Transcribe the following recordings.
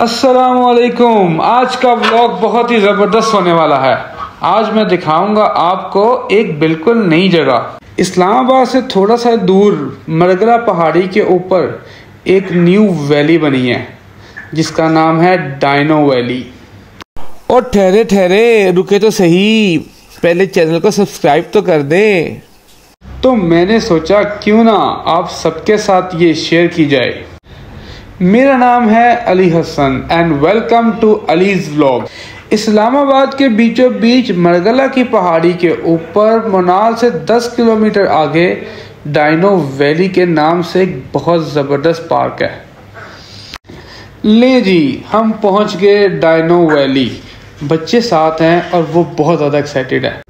असलकुम आज का व्लॉग बहुत ही ज़बरदस्त होने वाला है। आज मैं दिखाऊँगा आपको एक बिल्कुल नई जगह। इस्लामाबाद से थोड़ा सा दूर मरगरा पहाड़ी के ऊपर एक न्यू वैली बनी है, जिसका नाम है डाइनो वैली और ठहरे ठहरे, रुके तो सही। पहले चैनल को सब्सक्राइब तो कर दे। तो मैंने सोचा क्यों ना आप सबके साथ ये शेयर की जाए। मेरा नाम है Ali Hasan and welcome to Ali's vlog Islamabad के बीचों बीच मरगला की पहाड़ी के ऊपर मोनाल से 10 किलोमीटर आगे डाइनो वैली के नाम से एक बहुत ज़बरदस्त पार्क है। ले जी, हम पहुँच गए डाइनो वैली। बच्चे साथ हैं और वो बहुत ज़्यादा एक्साइटेड है।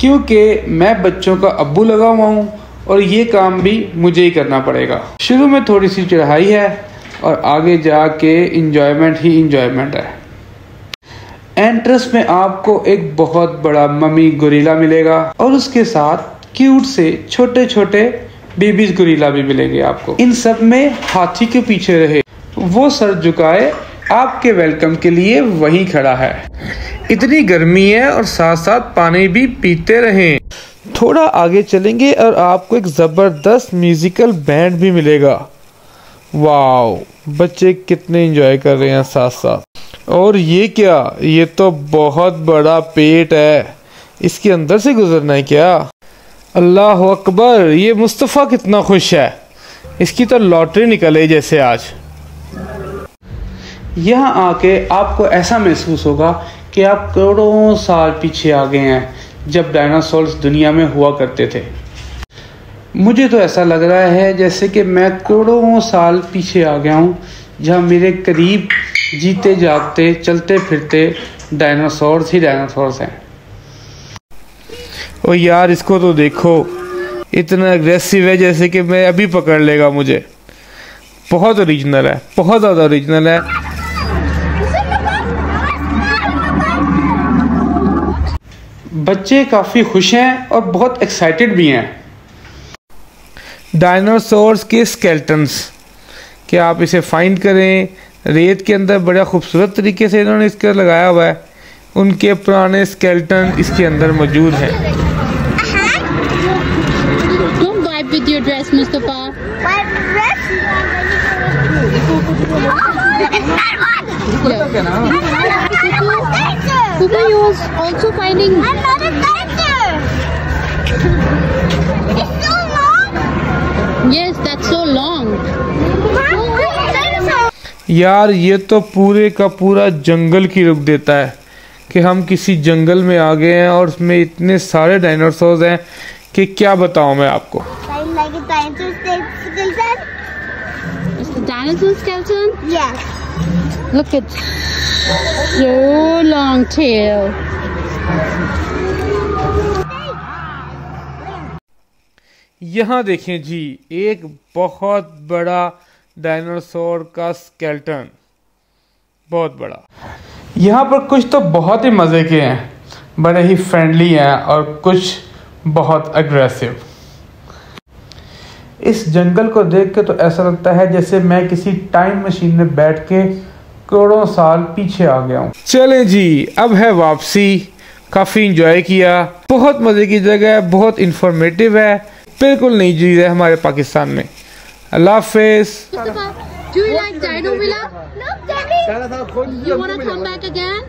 क्योंकि मैं बच्चों का अब्बू लगा हुआ हूँ और ये काम भी मुझे ही करना पड़ेगा। शुरू में थोड़ी सी चढ़ाई है और आगे जाके इंजॉयमेंट ही इंजॉयमेंट है। एंट्रेंस में आपको एक बहुत बड़ा मम्मी गोरीला मिलेगा और उसके साथ क्यूट से छोटे छोटे बेबीज गोरीला भी मिलेंगे आपको। इन सब में हाथी के पीछे रहे, वो सर झुकाए, आपके वेलकम के लिए वहीं खड़ा है। इतनी गर्मी है और साथ साथ पानी भी पीते रहें। थोड़ा आगे चलेंगे और आपको एक ज़बरदस्त म्यूजिकल बैंड भी मिलेगा। वाओ, बच्चे कितने एंजॉय कर रहे हैं साथ साथ और ये क्या, ये तो बहुत बड़ा पेट है। इसके अंदर से गुजरना है क्या? अल्लाह अकबर, ये मुस्तफ़ा कितना खुश है। इसकी तो लॉटरी निकले जैसे आज। यहाँ आके आपको ऐसा महसूस होगा कि आप करोड़ों साल पीछे आ गए हैं, जब डायनासोर्स दुनिया में हुआ करते थे। मुझे तो ऐसा लग रहा है जैसे कि मैं करोड़ों साल पीछे आ गया हूँ जहाँ मेरे करीब जीते जागते चलते फिरते डायनासोर्स ही डायनासोर्स हैं। ओ यार इसको तो देखो। इतना अग्रेसिव है जैसे कि मैं अभी पकड़ लेगा मुझे। बहुत ओरिजिनल है बहुत ज़्यादा ओरिजिनल है। बच्चे काफ़ी खुश हैं और बहुत एक्साइटेड भी हैं। डायनासोर्स के स्केल्टन्स कि आप इसे फाइंड करें? रेत के अंदर बड़ा खूबसूरत तरीके से इन्होंने इसका लगाया हुआ है। उनके पुराने स्केल्टन इसके अंदर मौजूद हैं। also finding यार ये तो पूरे का पूरा जंगल की रुक देता है कि हम किसी जंगल में आ गए हैं और उसमें इतने सारे डायनासोर हैं कि क्या बताऊँ मैं आपको. Look at long tail. यहाँ देखें जी एक बहुत बड़ा डायनासोर का स्केल्टन। बहुत बड़ा। यहाँ पर कुछ तो बहुत ही मज़े के हैं। बड़े ही फ्रेंडली हैं और कुछ बहुत अग्रेसिव इस जंगल को देख के तो ऐसा लगता है जैसे मैं किसी टाइम मशीन में बैठ के करोड़ों साल पीछे आ गया हूँ। चले जी अब है वापसी। काफ़ी इंजॉय किया। बहुत मज़े की जगह है बहुत इंफॉर्मेटिव है। बिल्कुल नहीं जी रहे हमारे पाकिस्तान में। Allah face. Do you like Dino Villa? No, Daddy. You want to come back again?